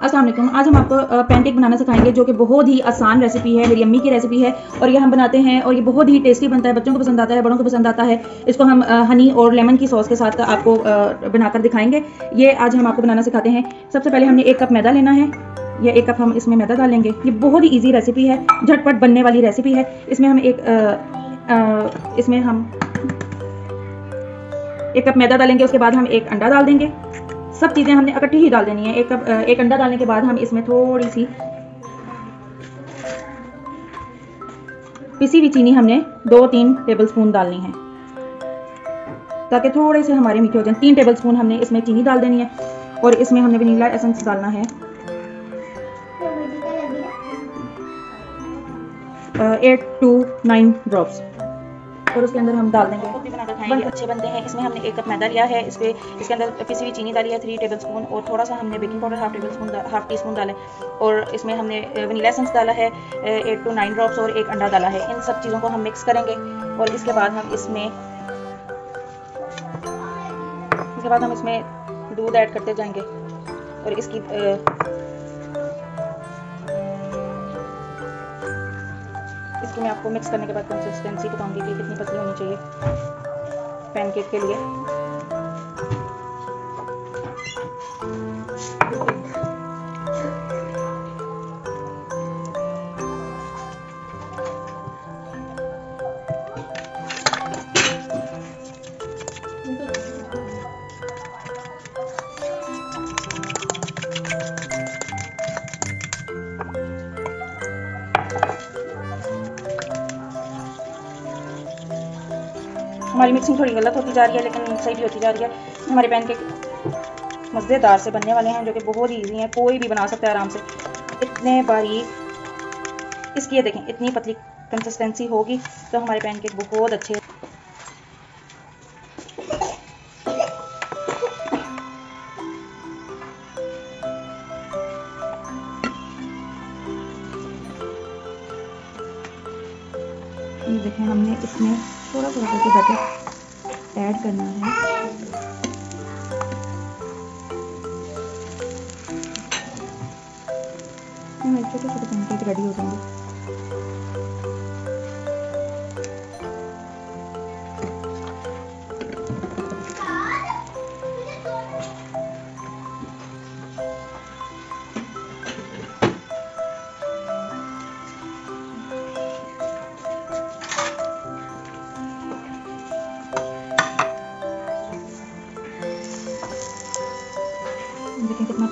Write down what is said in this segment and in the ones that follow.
वालेकुम। आज हम आपको पैनकेक बनाना सिखाएँगे, जो कि बहुत ही आसान रेसिपी है, मेरी अम्मी की रेसिपी है, और ये हम बनाते हैं, और ये बहुत ही टेस्टी बनता है, बच्चों को पसंद आता है, बड़ों को पसंद आता है। इसको हम हनी और लेमन की सॉस के साथ आपको बनाकर दिखाएँगे। ये आज हम आपको बनाना सिखाते हैं। सबसे पहले हमने एक कप मैदा लेना है। या एक कप हम इसमें मैदा डालेंगे ये बहुत ही ईजी रेसिपी है, झटपट बनने वाली रेसिपी है। इसमें हम एक इसमें हम एक कप मैदा डालेंगे, उसके बाद हम एक अंडा डाल देंगे। सब चीज़ें हमने इकट्ठी ही डाल देनी है। एक एक अंडा डालने के बाद हम इसमें थोड़ी सी पिसी हुई चीनी हमने दो तीन टेबल स्पून डालनी है। ताकि थोड़े से हमारे मीठे हो जाए। तीन टेबल स्पून हमने इसमें चीनी डाल देनी है और इसमें हमने वनीला एसेंस डालना है। एट टू नाइन ड्रॉप्स और उसके अंदर हम डाल देंगे। खाएँगे। अच्छे बनते हैं। इसमें हमने एक कप मैदा लिया है। इस पर इसके अंदर पिसी हुई चीनी डाली है थ्री टेबल स्पून और थोड़ा सा हमने baking powder half tablespoon half teaspoon डाला। और इसमें हमने वनीला एसेंस डाला है एट टू नाइन ड्रॉप्स और एक अंडा डाला है। इन सब चीज़ों को हम मिक्स करेंगे, और इसके बाद हम इसमें, इसके बाद हम इसमें दूध ऐड करते जाएँगे। और इसकी इसको मैं आपको मिक्स करने के बाद कंसिस्टेंसी बताऊँगी कि कितनी पतली होनी चाहिए। पैनकेक के लिए। हमारी मिक्सिंग थोड़ी गलत होती जा रही है, लेकिन सही भी होती जा रही है। हमारे पैन के मज़ेदार से बनने वाले हैं, जो कि बहुत ईजी हैं, कोई भी बना सकता है आराम से। इतने बारीक इसकी ये देखें, इतनी पतली कंसिस्टेंसी होगी तो हमारे पैन केक बहुत अच्छे देखें, हमने इसमें थोड़ा थोड़ा करके बटर ऐड करना है। छोटे छोटे पैनकेक रेडी हो जाएँगे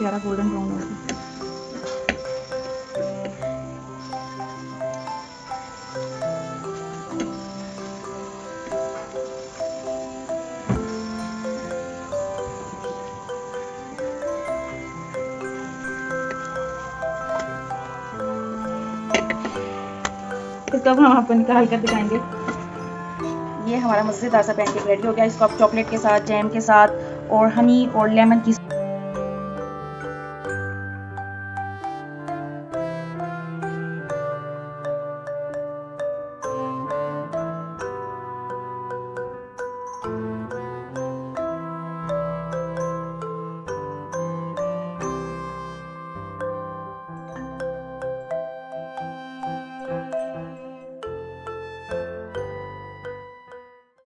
प्यारा गोल्डन ब्राउन हो गया इसको हम आपको निकाल कर दिखाएँगे? ये हमारा मज़ेदार सा पैनकेक रेडी हो गया। इसको आप चॉकलेट के साथ जैम के साथ और हनी और लेमन की